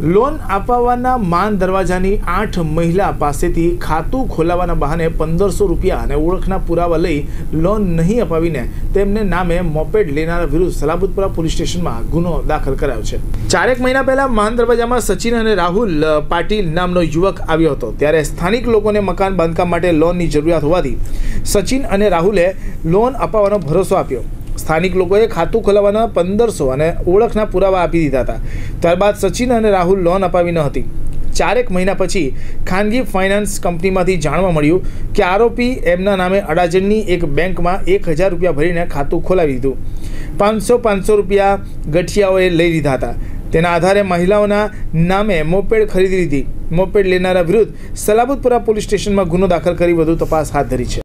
Loan અપાવવાના માન દરવાજાની આઠ મહિલા પાસેથી ખાતું ખોલાવવાના બહાને પંદરસો રૂપિયા અને ઓળખના પુરાવા લઈ લોન નહીં અપાવીને તેમને નામે મોપેડ લેનારા વિરુદ્ધ સલાબતપુરા પોલીસ સ્ટેશનમાં ગુનો દાખલ કરાયો છે. ચારેક મહિના પહેલા માન દરવાજામાં સચિન અને રાહુલ પાટીલ નામનો યુવક આવ્યો હતો. ત્યારે સ્થાનિક લોકોને મકાન બાંધકામ માટે લોનની જરૂરિયાત હોવાથી સચિન અને રાહુલે લોન અપાવવાનો ભરોસો આપ્યો. સ્થાનિક લોકોએ ખાતું ખોલાવવાના પંદરસો અને ઓળખના પુરાવા આપી દીધા હતા. ત્યારબાદ સચિન અને રાહુલ લોન અપાવી ન હતી. ચારેક મહિના પછી ખાનગી ફાઇનાન્સ કંપનીમાંથી જાણવા મળ્યું કે આરોપી એમના નામે અડાજણની એક બેંકમાં એક હજાર રૂપિયા ભરીને ખાતું ખોલાવી દીધું. પાંચસો પાંચસો રૂપિયા ગઠિયાઓએ લઈ લીધા હતા. તેના આધારે મહિલાઓના નામે મોપેડ ખરીદી લીધી. મોપેડ લેનારા વિરુદ્ધ સલાબતપુરા પોલીસ સ્ટેશનમાં ગુનો દાખલ કરી વધુ તપાસ હાથ ધરી છે.